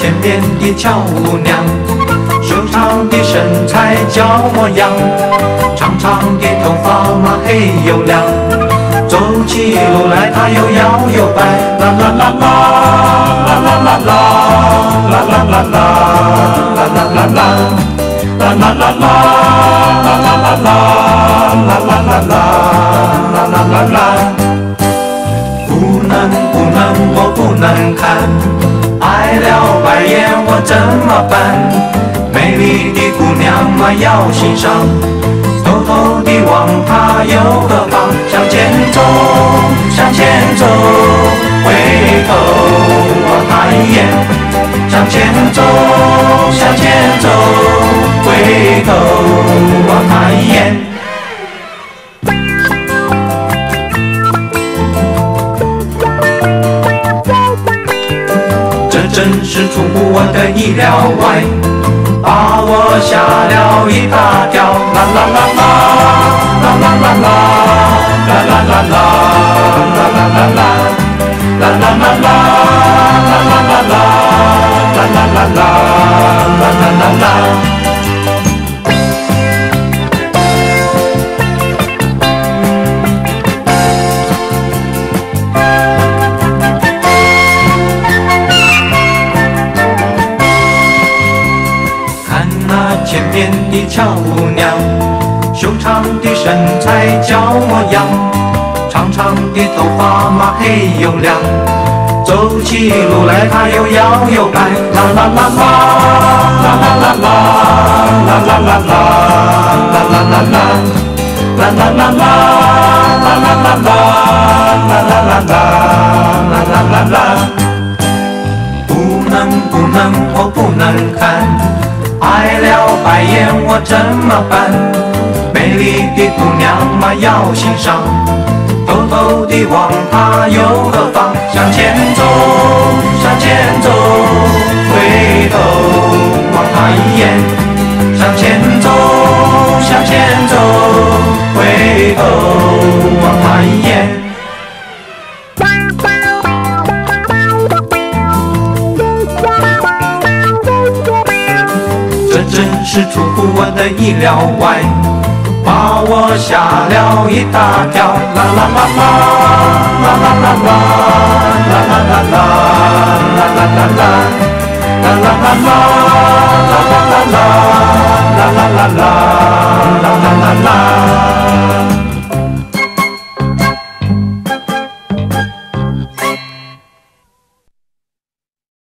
前面的俏姑娘，修长的身材娇模样，长长的头发嘛黑又亮，走起路来她又摇又摆，啦啦啦啦，啦啦啦啦，啦啦啦啦，啦啦啦啦，啦啦啦啦，啦啦啦啦，啦啦啦啦，啦啦啦啦，不能不能我不能看。爱了白眼我怎么办？美丽的姑娘嘛要欣赏，偷偷地望她又何妨？向前走，向前走，回头望她一眼。向前走，向前走，回头真是出乎我的意料外，把我吓了一大跳。啦啦啦啦，啦啦啦啦，啦啦啦啦，啦啦啦啦，啦啦啦啦，啦啦啦啦，前面的俏姑娘，修长的身材叫模样，长长的头发嘛黑又亮，走起路来她又摇又摆，啦啦啦啦，啦啦啦啦，啦啦啦啦，啦啦啦啦，啦啦啦啦，啦啦啦啦，啦啦啦啦，啦啦啦啦，白眼我怎么办？美丽的姑娘嘛要欣赏，偷偷地望她又何妨？向前走，向前走，回头望她一眼。向前走，向前走，回头真是出乎我的意料外，把我吓了一大跳。啦啦啦，啦啦啦啦，啦